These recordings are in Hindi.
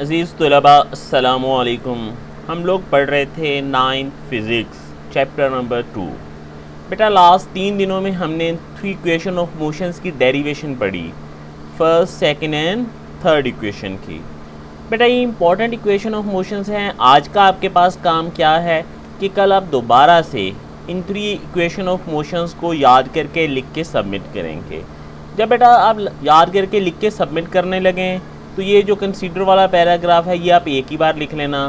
अज़ीज़ तलबा असलकुम हम लोग पढ़ रहे थे ninth physics, chapter number two. बेटा, लास्ट तीन दिनों में हमने थ्री इक्वेशन ऑफ़ मोशंस की डेरिवेशन पढ़ी। First second and third equation की। बेटा, ये इंपॉर्टेंट इक्वेशन ऑफ़ मोशंस हैं। आज का आपके पास काम क्या है कि कल आप दोबारा से इन थ्री इक्वेशन ऑफ़ मोशंस को याद करके लिख के सबमिट करेंगे। जब बेटा आप याद करके लिख के सबमिट करने लगें तो ये जो कंसीडर वाला पैराग्राफ है, ये आप एक ही बार लिख लेना।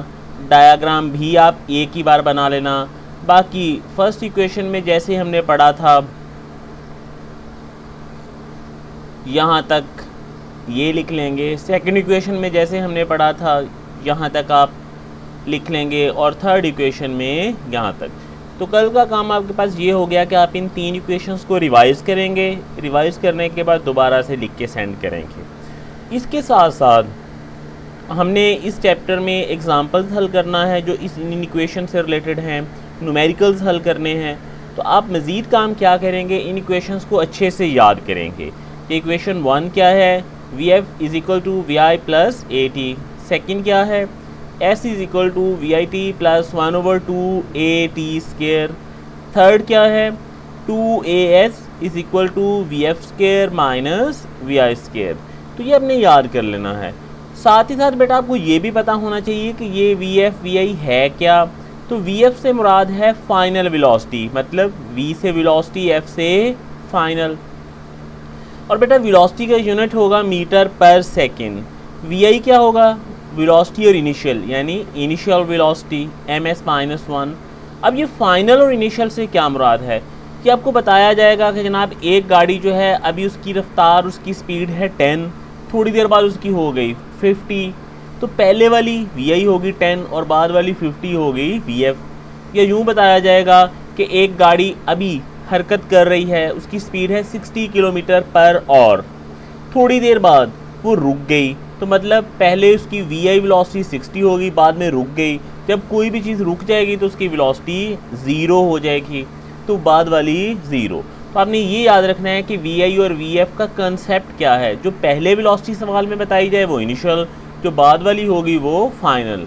डायाग्राम भी आप एक ही बार बना लेना। बाकी फ़र्स्ट इक्वेशन में जैसे हमने पढ़ा था, यहाँ तक ये लिख लेंगे। सेकंड इक्वेशन में जैसे हमने पढ़ा था, यहाँ तक आप लिख लेंगे और थर्ड इक्वेशन में यहाँ तक। तो कल का काम आपके पास ये हो गया कि आप इन तीन इक्वेशंस को रिवाइज़ करेंगे। रिवाइज़ करने के बाद दोबारा से लिख के सेंड करेंगे। इसके साथ साथ हमने इस चैप्टर में एग्ज़ाम्पल्स हल करना है जो इस इन इक्वेशन से रिलेटेड हैं न्यूमेरिकल्स हल करने हैं। तो आप मज़ीद काम क्या करेंगे? इन इक्वेशंस को अच्छे से याद करेंगे। इक्वेशन वन क्या है? V f is equal to v i plus a t second क्या है? S is equal to v i t plus one over two a t square third क्या है? Two a s is equal to v f square minus v i square तो ये आपने याद कर लेना है। साथ ही साथ बेटा आपको ये भी पता होना चाहिए कि ये वी एफ़ वी आई है क्या? तो वी एफ़ से मुराद है फाइनल विलोसिटी मतलब वी से विलोसिटी एफ़ से फाइनल और बेटा विलोसिटी का यूनिट होगा मीटर पर सेकेंड वी आई क्या होगा? विलोसिटी और इनिशियल यानी initial velocity m s minus one अब ये फाइनल और इनिशियल से क्या मुराद है? कि आपको बताया जाएगा कि जनाब, एक गाड़ी जो है, अभी उसकी रफ्तार, उसकी स्पीड है टेन थोड़ी देर बाद उसकी हो गई फिफ्टी तो पहले वाली वी आई होगी टेन और बाद वाली फिफ्टी हो गई वी एफ़ या यूँ बताया जाएगा कि एक गाड़ी अभी हरकत कर रही है, उसकी स्पीड है सिक्सटी किलोमीटर पर और। थोड़ी देर बाद वो रुक गई तो मतलब पहले उसकी वी आई विलासिटी सिक्सटी होगी, बाद में रुक गई। जब कोई भी चीज़ रुक जाएगी तो उसकी विलासिटी ज़ीरो हो जाएगी। तो बाद वाली ज़ीरो। तो आपने ये याद रखना है कि वी आई और वी एफ़ का कंसेप्ट क्या है? जो पहले वेलोसिटी सवाल में बताई जाए, वो इनिशियल जो बाद वाली होगी, वो फाइनल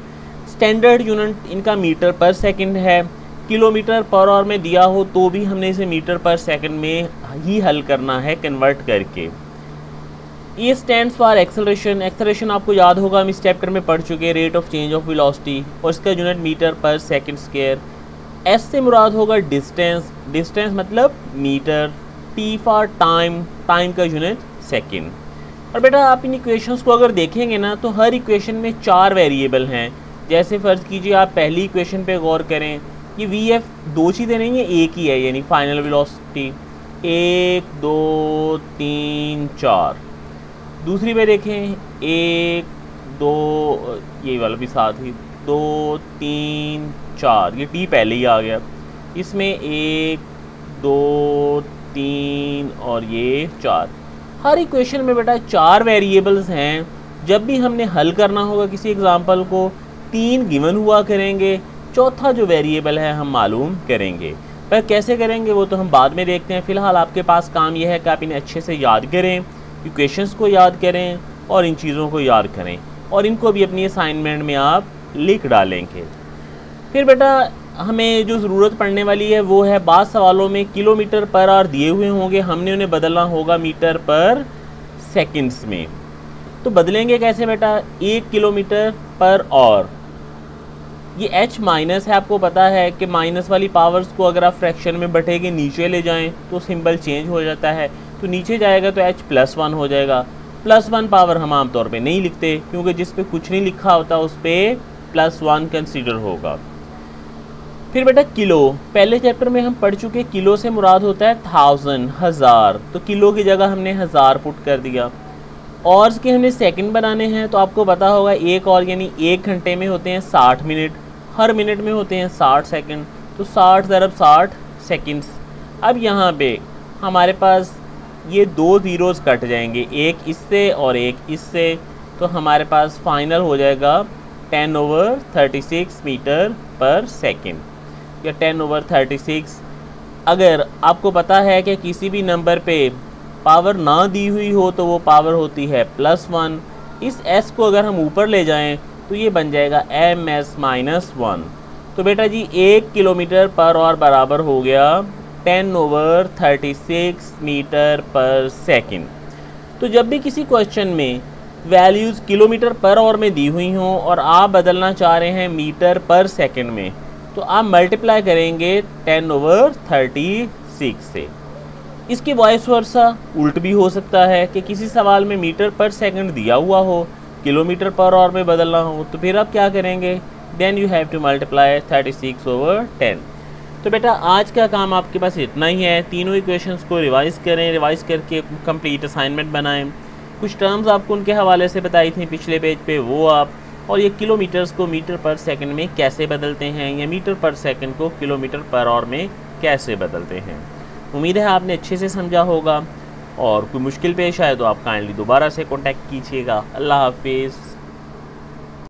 स्टैंडर्ड यूनिट इनका मीटर पर सेकंड है। किलोमीटर पर आवर में दिया हो तो भी हमने इसे मीटर पर सेकंड में ही हल करना है कन्वर्ट करके। ये स्टैंड फॉर एक्सलेशन एक्सलेशन आपको याद होगा, हम इस चैप्टर में पढ़ चुके rate of change of velocity और इसका यूनिट मीटर पर सेकंड स्केयर एस से मुराद होगा डिस्टेंस डिस्टेंस मतलब metre t for time time का यूनिट सेकेंड और बेटा, आप इन इक्वेशंस को अगर देखेंगे ना तो हर इक्वेशन में चार वेरिएबल हैं। जैसे फ़र्ज़ कीजिए आप पहली इक्वेशन पे गौर करें ये वी एफ़ दो चीज़ें नहीं है एक ही है, यानी फाइनल वेलोसिटी एक, दो, तीन, चार। दूसरी पे देखें, एक, दो, ये वाला भी साथ ही। दो, तीन चार, ये टी पहले ही आ गया। इसमें एक, दो, तीन और ये चार। हर इक्वेशन में बेटा चार वेरिएबल्स हैं। जब भी हमने हल करना होगा किसी एग्ज़ाम्पल को, तीन गिवन हुआ करेंगे, चौथा जो वेरिएबल है हम मालूम करेंगे। पर कैसे करेंगे वो तो हम बाद में देखते हैं। फ़िलहाल आपके पास काम यह है कि आप इन्हें अच्छे से याद करें इक्वेशंस को याद करें और इन चीज़ों को याद करें। और इनको भी अपनी असाइनमेंट में आप लिख डालेंगे। फिर बेटा, हमें जो ज़रूरत पड़ने वाली है, वो है बाद सवालों में किलोमीटर पर आर दिए हुए होंगे। हमने उन्हें बदलना होगा मीटर पर सेकंड्स में। तो बदलेंगे कैसे बेटा? एक किलोमीटर पर और। ये h माइनस है, आपको पता है कि माइनस वाली पावर्स को अगर आप फ्रैक्शन में बटे के नीचे ले जाएँ तो सिंबल चेंज हो जाता है। तो नीचे जाएगा तो h प्लस वन हो जाएगा। प्लस वन पावर हम आमतौर पे नहीं लिखते, क्योंकि जिस पे कुछ नहीं लिखा होता, उस पर प्लस वन कंसिडर होगा। फिर बेटा, किलो। पहले चैप्टर में हम पढ़ चुके किलो से मुराद होता है थाउज़ेंड हज़ार। तो किलो की जगह हमने हज़ार पुट कर दिया। और के हमने सेकंड बनाने हैं तो आपको पता होगा, एक और यानी एक घंटे में होते हैं साठ मिनट हर मिनट में होते हैं साठ सेकंड तो साठ ज़रब साठ सेकंड्स अब यहाँ पे हमारे पास ये दो ज़ीरोज़ कट जाएँगे। एक इससे और एक इससे। तो हमारे पास फाइनल हो जाएगा ten over thirty six metre पर सेकेंड या टेन ओवर थर्टी सिक्स अगर आपको पता है कि किसी भी नंबर पे पावर ना दी हुई हो तो वो पावर होती है प्लस वन इस एस को अगर हम ऊपर ले जाएँ तो ये बन जाएगा एम एस माइनस वन तो बेटा जी, एक किलोमीटर पर और बराबर हो गया ten over thirty six metre पर सेकेंड। तो जब भी किसी क्वेश्चन में वैल्यूज़ किलोमीटर पर आवर में दी हुई हों, और आप बदलना चाह रहे हैं मीटर पर सेकंड में तो आप मल्टीप्लाई करेंगे टेन ओवर थर्टी सिक्स से। इसके वॉइस वर्षा उल्ट भी हो सकता है कि किसी सवाल में मीटर पर सेकंड दिया हुआ हो, किलोमीटर पर आवर में बदलना हो तो फिर आप क्या करेंगे? Then you have to multiply thirty six over ten तो बेटा, आज का काम आपके पास इतना ही है। तीनों इक्वेशंस को रिवाइज करें रिवाइज करके कंप्लीट असाइनमेंट बनाएँ। कुछ टर्म्स आपको उनके हवाले से बताई थी पिछले पेज पे, वो आप और ये किलोमीटर्स को मीटर पर सेकंड में कैसे बदलते हैं, या मीटर पर सेकंड को किलोमीटर पर आवर में कैसे बदलते हैं? उम्मीद है आपने अच्छे से समझा होगा, और कोई मुश्किल पेश आए तो आप काइंडली दोबारा से कॉन्टैक्ट कीजिएगा। अल्लाह हाफिज़।